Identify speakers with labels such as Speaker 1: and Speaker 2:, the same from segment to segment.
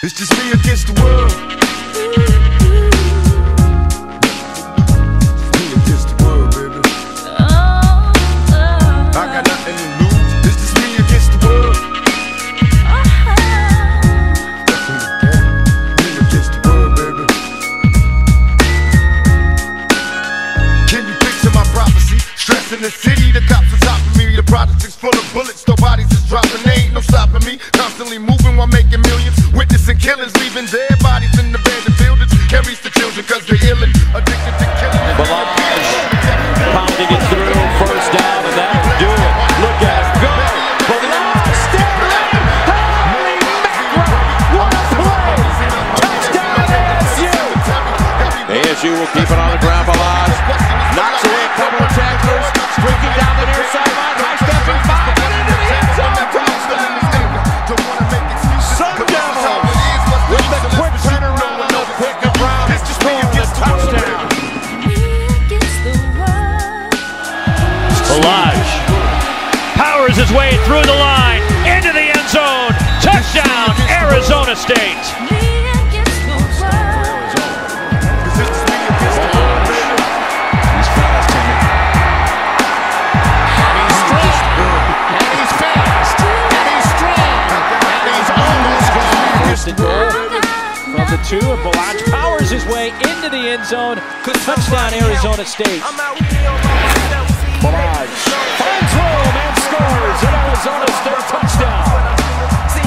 Speaker 1: It's just me against the world. Me against the world, baby. I got nothing to lose. It's just me against the world. Me against the world, baby. Can you picture my prophecy? Stress in the city, Constantly moving while making millions. Witnessing killings, leaving dead bodies in the abandoned buildings. Carries the children cause they're ill and addicted to killing.
Speaker 2: Ballage pounding it through, first down, and that'll do it. Look at him go. Ballage staring. Holy mackerel, what a play. Touchdown ASU. ASU will keep it on the ground. Ballage knocks away
Speaker 3: his way through the line into the end zone. Touchdown, Arizona State.
Speaker 2: He's fast, Timmy. And he's strong. And he's fast. And he's strong. And he's almost gone. First and goal from the two. And Ballage powers his way into the end zone. Touchdown, Arizona State. Ballage finds room and scores an Arizona State touchdown.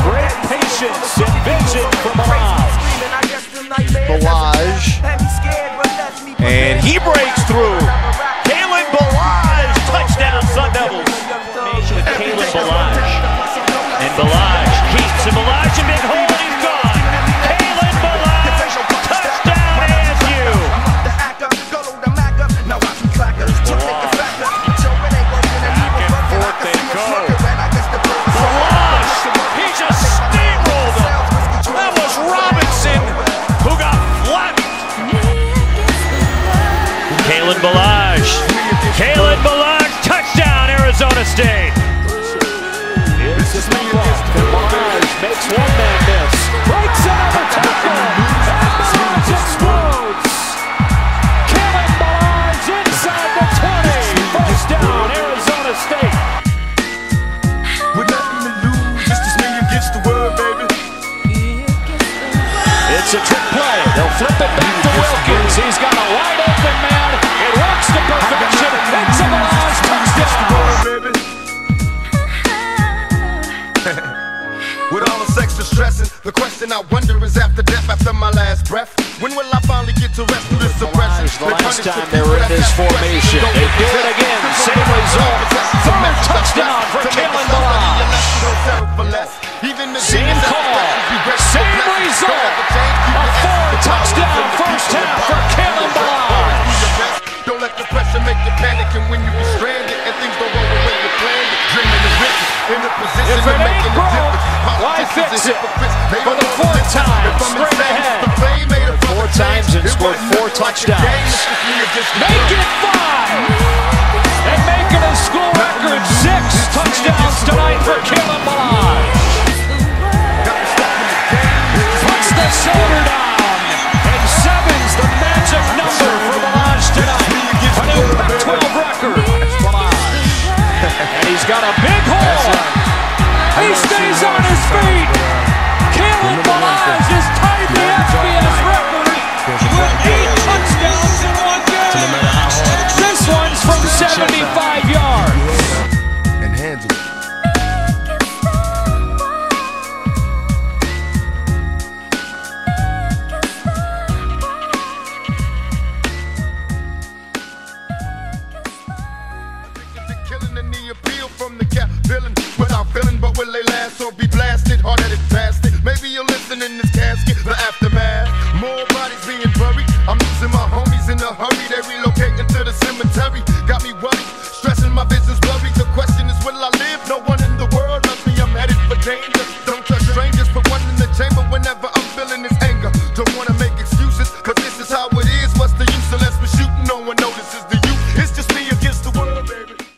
Speaker 2: Great patience and vision from Ballage.
Speaker 4: Ballage.
Speaker 2: And he breaks through. It's a trick play. They'll flip it back to Wilkins. He's got a wide open man. It works to perfection. It's a Ballage touchdown.
Speaker 1: With all this extra stressing, the question I wonder is after death, after my last breath, when will I finally get to rest through this suppression?
Speaker 2: The last time they were in this formation, they do it again. Same result. First half for Kalen Ballage.
Speaker 1: Don't let the pressure make you panic, and when you get stranded and things don't go the way you planned it, dreaming is written in the position
Speaker 2: If
Speaker 1: of
Speaker 2: it
Speaker 1: making a difference.
Speaker 2: why fix it? For the fourth time, straight ahead.
Speaker 1: the fame made a
Speaker 2: Four times and scored four
Speaker 1: nothing like a
Speaker 2: touchdowns.
Speaker 1: game, it's just me against the
Speaker 2: Make it five.